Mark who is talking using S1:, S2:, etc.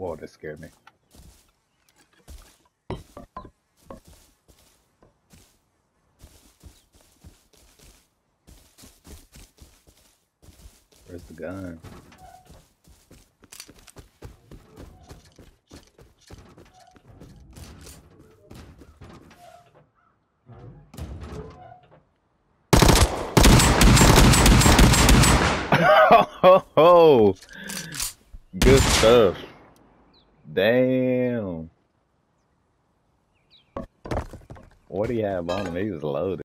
S1: Whoa, that scared me. Where's the gun? Oh, good stuff. Damn. What do you have on him? He was loaded.